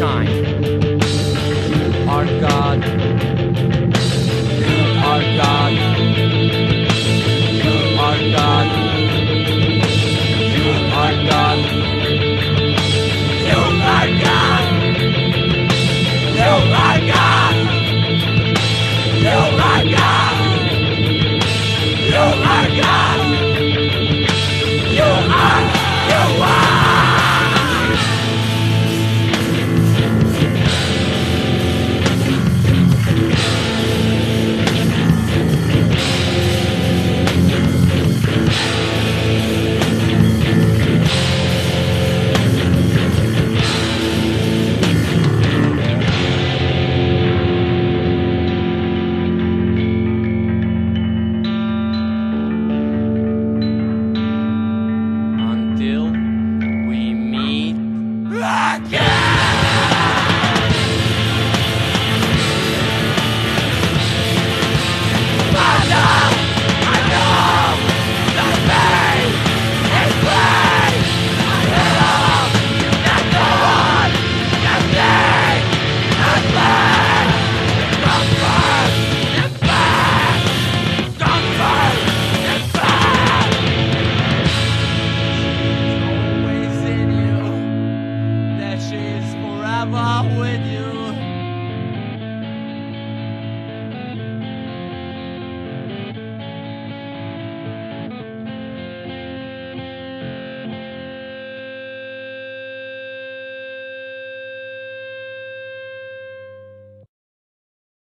shine. Our God, our God, our God, you are God, you are God, you are God, you are God, you are God. Yeah. with you.